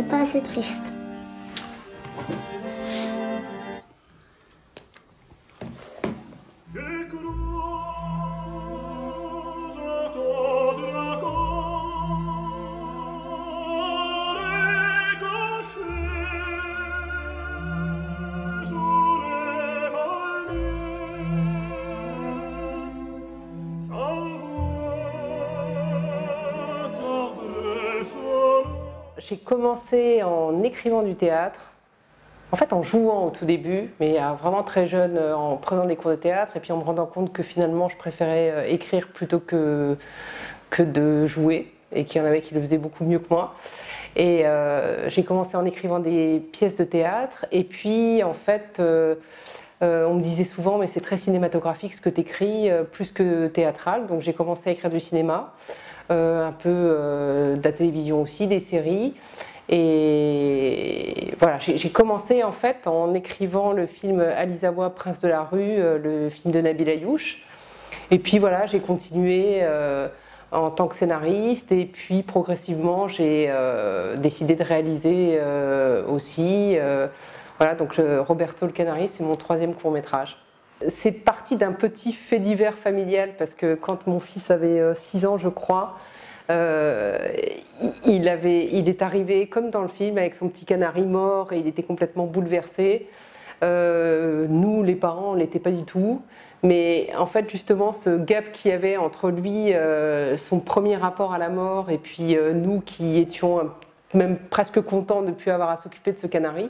c'est pas assez triste. J'ai commencé en écrivant du théâtre, en fait en jouant au tout début, mais vraiment très jeune, euh, en prenant des cours de théâtre et puis en me rendant compte que finalement je préférais euh, écrire plutôt que, que de jouer et qu'il y en avait qui le faisaient beaucoup mieux que moi. Et euh, j'ai commencé en écrivant des pièces de théâtre et puis en fait on me disait souvent mais c'est très cinématographique ce que tu écris plus que théâtral, donc j'ai commencé à écrire du cinéma. Euh, un peu euh, de la télévision aussi, des séries. Et voilà, j'ai commencé en fait en écrivant le film Alizawa, Prince de la rue, euh, le film de Nabil Ayouch. Et puis voilà, j'ai continué en tant que scénariste et puis progressivement j'ai décidé de réaliser aussi. voilà, donc Roberto le Canari, c'est mon troisième court métrage. C'est parti d'un petit fait divers familial parce que quand mon fils avait 6 euh, ans, je crois, euh, il, avait, est arrivé comme dans le film avec son petit canari mort et il était complètement bouleversé. Euh, nous, les parents, on l'était pas du tout. Mais en fait, justement, ce gap qu'il y avait entre lui, son premier rapport à la mort, et puis nous qui étions même presque contents de ne plus avoir à s'occuper de ce canari,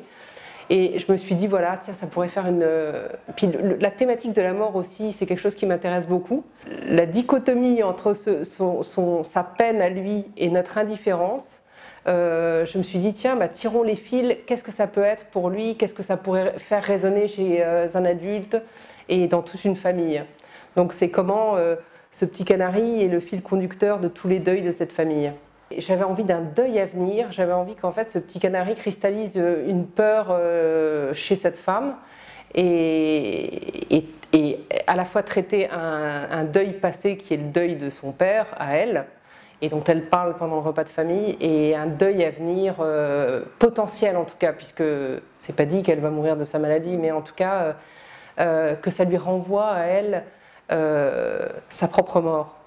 et je me suis dit, voilà, tiens, ça pourrait faire une. Euh, puis la thématique de la mort aussi, c'est quelque chose qui m'intéresse beaucoup. La dichotomie entre son, sa peine à lui et notre indifférence, euh, je me suis dit, tiens, bah, tirons les fils, qu'est-ce que ça peut être pour lui, qu'est-ce que ça pourrait faire résonner chez euh, un adulte et dans toute une famille. Donc c'est comment ce petit canari est le fil conducteur de tous les deuils de cette famille. J'avais envie d'un deuil à venir, j'avais envie qu'en fait ce petit canari cristallise euh, une peur euh, chez cette femme et, à la fois traiter un, deuil passé qui est le deuil de son père à elle et dont elle parle pendant le repas de famille et un deuil à venir euh, potentiel en tout cas puisque c'est pas dit qu'elle va mourir de sa maladie mais en tout cas que ça lui renvoie à elle sa propre mort.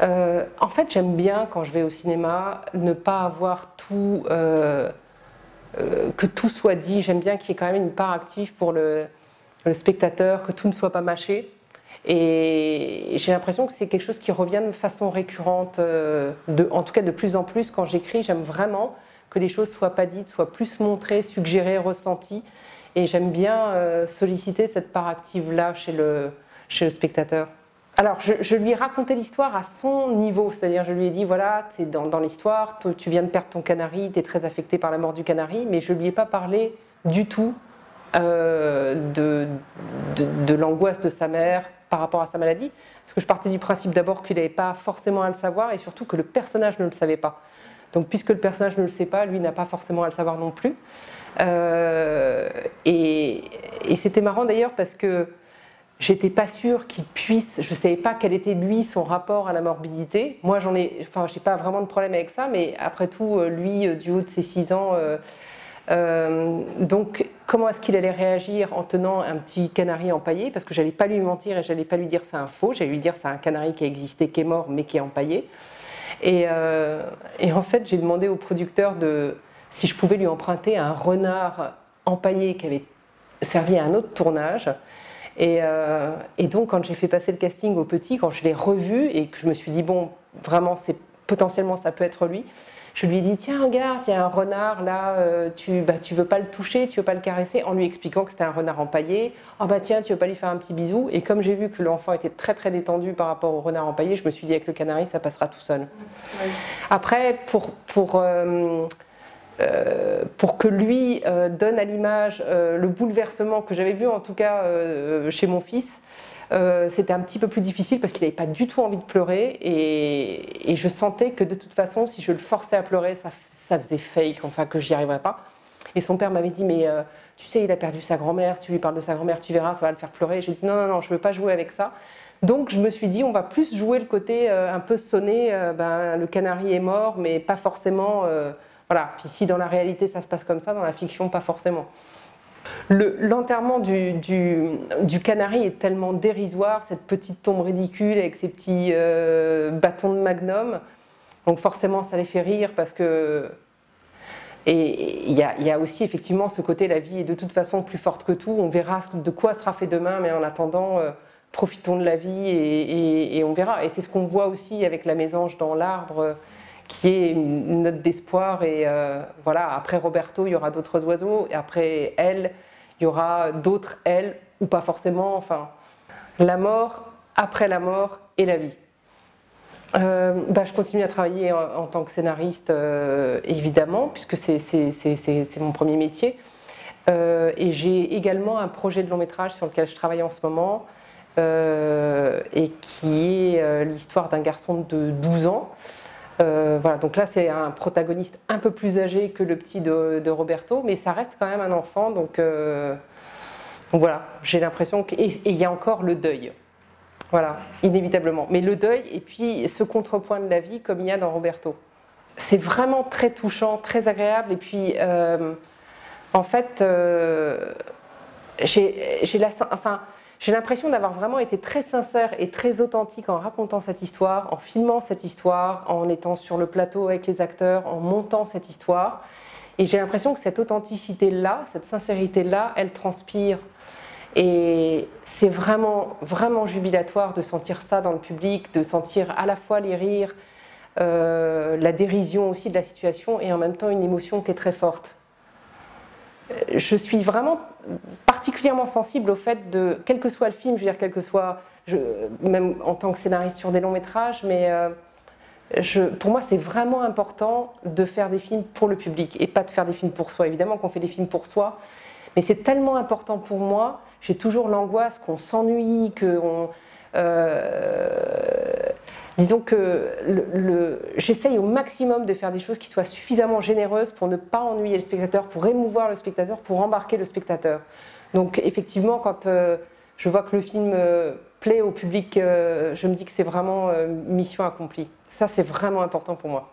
Euh, en fait, j'aime bien quand je vais au cinéma ne pas avoir tout, euh, euh, que tout soit dit. J'aime bien qu'il y ait quand même une part active pour le, spectateur, que tout ne soit pas mâché. Et j'ai l'impression que c'est quelque chose qui revient de façon récurrente, en tout cas de plus en plus quand j'écris. J'aime vraiment que les choses soient pas dites, soient plus montrées, suggérées, ressenties. Et j'aime bien solliciter cette part active-là chez le spectateur. Alors, je, lui ai raconté l'histoire à son niveau, c'est-à-dire je lui ai dit, voilà, es dans, l'histoire, tu viens de perdre ton canari, tu es très affecté par la mort du canari, mais je ne lui ai pas parlé du tout euh, de, de, l'angoisse de sa mère par rapport à sa maladie, parce que je partais du principe d'abord qu'il n'avait pas forcément à le savoir, et surtout que le personnage ne le savait pas. Donc, puisque le personnage ne le sait pas, lui n'a pas forcément à le savoir non plus. Euh, et c'était marrant d'ailleurs parce que J'étais pas sûre qu'il puisse, je savais pas quel était lui son rapport à la morbidité. Moi, j'en ai, enfin, j'ai pas vraiment de problème avec ça, mais après tout, euh, lui, euh, du haut de ses 6 ans, euh, donc comment est-ce qu'il allait réagir en tenant un petit canari empaillé? Parce que j'allais pas lui mentir et j'allais pas lui dire c'est un faux, j'allais lui dire c'est un canari qui a existé, qui est mort, mais qui est empaillé. Et, et en fait, j'ai demandé au producteur de si je pouvais lui emprunter un renard empaillé qui avait servi à un autre tournage. Euh, et, donc, quand j'ai fait passer le casting au petit, quand je l'ai revu et que je me suis dit, bon, vraiment, c'est potentiellement ça peut être lui, je lui ai dit, tiens, regarde, il y a un renard là, euh, tu, bah, tu veux pas le toucher, tu veux pas le caresser, en lui expliquant que c'était un renard empaillé. Oh bah tiens, tu veux pas lui faire un petit bisou Et comme j'ai vu que l'enfant était très très détendu par rapport au renard empaillé, je me suis dit, avec le canari, ça passera tout seul. Après, pour. pour euh, euh, pour que lui euh, donne à l'image euh, le bouleversement que j'avais vu en tout cas chez mon fils. c'était un petit peu plus difficile parce qu'il n'avait pas du tout envie de pleurer et, je sentais que de toute façon, si je le forçais à pleurer, ça, faisait fake, enfin que j'y arriverais pas. Et son père m'avait dit, mais tu sais, il a perdu sa grand-mère, tu lui parles de sa grand-mère, tu verras, ça va le faire pleurer. J'ai dit, non, non, non, je ne veux pas jouer avec ça. Donc je me suis dit, on va plus jouer le côté un peu sonné, ben, le canari est mort, mais pas forcément Voilà. Puis si dans la réalité ça se passe comme ça, dans la fiction, pas forcément. L'enterrement du, du, canari est tellement dérisoire, cette petite tombe ridicule avec ses petits euh, bâtons de magnum. Donc forcément, ça les fait rire parce que. Et il y, a aussi effectivement ce côté, la vie est de toute façon plus forte que tout. On verra de quoi sera fait demain, mais en attendant, euh, profitons de la vie et, on verra. Et c'est ce qu'on voit aussi avec la mésange dans l'arbre, qui est une note d'espoir. Et euh, voilà, après Roberto, il y aura d'autres oiseaux. Et après elle, il y aura d'autres elles, ou pas forcément. Enfin, la mort, après la mort et la vie. Euh, bah, je continue à travailler en, tant que scénariste, euh, évidemment, puisque c'est mon premier métier. et j'ai également un projet de long métrage sur lequel je travaille en ce moment, et qui est l'histoire d'un garçon de 12 ans. Euh, voilà, donc là c'est un protagoniste un peu plus âgé que le petit de, Roberto, mais ça reste quand même un enfant, donc, voilà, j'ai l'impression que... Et il y a encore le deuil, voilà, inévitablement. Mais le deuil et puis ce contrepoint de la vie comme il y a dans Roberto. C'est vraiment très touchant, très agréable, et puis en fait, j'ai la... Enfin, j'ai l'impression d'avoir vraiment été très sincère et très authentique en racontant cette histoire, en filmant cette histoire, en étant sur le plateau avec les acteurs, en montant cette histoire. Et j'ai l'impression que cette authenticité-là, cette sincérité-là, elle transpire. Et c'est vraiment, vraiment jubilatoire de sentir ça dans le public, de sentir à la fois les rires, euh, la dérision aussi de la situation et en même temps une émotion qui est très forte je suis vraiment particulièrement sensible au fait de, quel que soit le film, je veux dire, quel que soit, même en tant que scénariste sur des longs métrages, mais euh, pour moi, c'est vraiment important de faire des films pour le public et pas de faire des films pour soi. Évidemment qu'on fait des films pour soi, mais c'est tellement important pour moi. J'ai toujours l'angoisse qu'on s'ennuie, qu'on. Euh, Disons que j'essaye au maximum de faire des choses qui soient suffisamment généreuses pour ne pas ennuyer le spectateur, pour émouvoir le spectateur, pour embarquer le spectateur. Donc effectivement, quand euh, je vois que le film euh, plaît au public, euh, je me dis que c'est vraiment mission accomplie. Ça, c'est vraiment important pour moi.